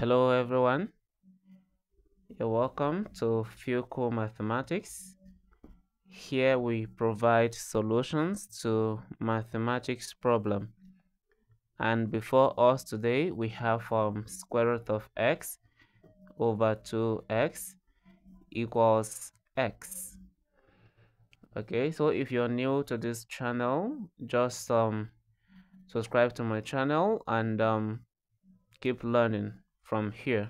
Hello everyone. You're welcome to Phil Cool Mathematics. Here we provide solutions to mathematics problem. And before us today we have um, square root of x over 2x equals x. Okay, so if you're new to this channel, just um subscribe to my channel and um keep learning from here.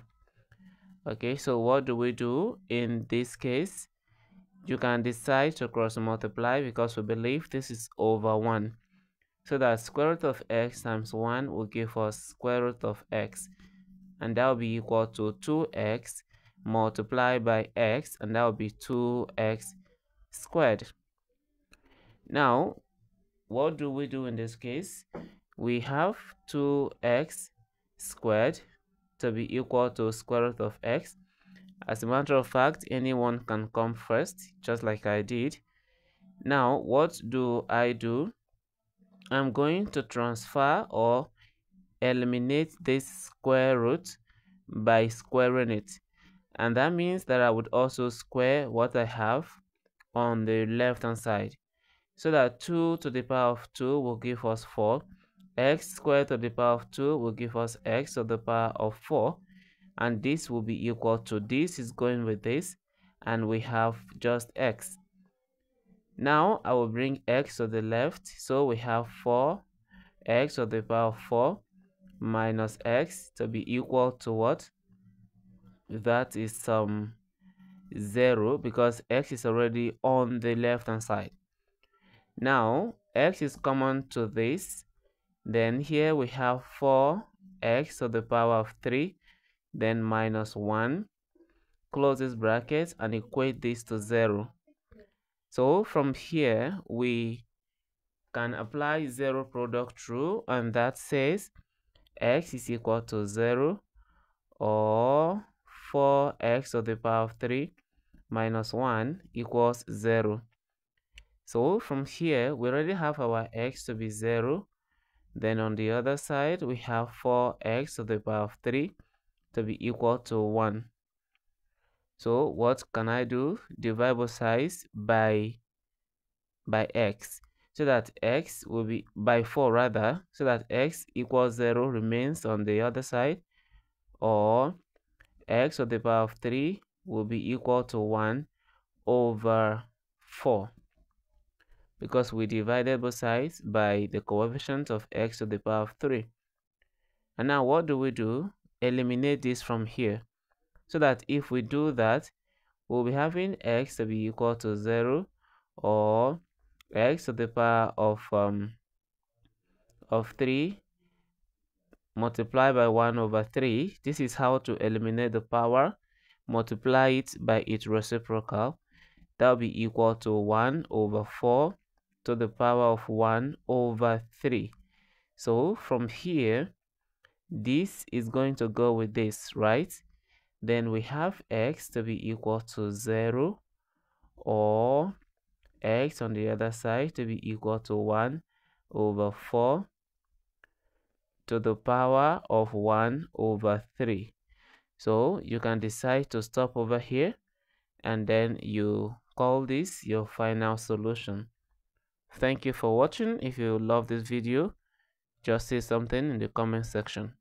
Okay so what do we do in this case? You can decide to cross multiply because we believe this is over 1 so that square root of x times 1 will give us square root of x and that will be equal to 2x multiplied by x and that will be 2x squared. Now what do we do in this case? We have 2x squared to be equal to square root of x. As a matter of fact, anyone can come first, just like I did. Now, what do I do? I'm going to transfer or eliminate this square root by squaring it. And that means that I would also square what I have on the left hand side. So that 2 to the power of 2 will give us 4 x squared to the power of 2 will give us x to the power of 4 and this will be equal to this is going with this and we have just x. Now i will bring x to the left so we have 4 x to the power of 4 minus x to be equal to what? That is some um, 0 because x is already on the left hand side. Now x is common to this then here we have 4x to the power of 3 then minus 1 close this bracket and equate this to 0 so from here we can apply zero product rule and that says x is equal to 0 or 4x to the power of 3 minus 1 equals 0 so from here we already have our x to be 0 then on the other side, we have 4x to the power of 3 to be equal to 1. So what can I do? Divide both sides by, by x. So that x will be by 4 rather. So that x equals 0 remains on the other side. Or x to the power of 3 will be equal to 1 over 4 because we divided both sides by the coefficient of x to the power of 3. And now what do we do? Eliminate this from here. So that if we do that, we'll be having x to be equal to 0 or x to the power of um, of 3 multiplied by 1 over 3. This is how to eliminate the power. Multiply it by its reciprocal. That will be equal to 1 over 4 to the power of 1 over 3. So from here, this is going to go with this, right? Then we have x to be equal to 0 or x on the other side to be equal to 1 over 4 to the power of 1 over 3. So you can decide to stop over here and then you call this your final solution. Thank you for watching. If you love this video, just say something in the comment section.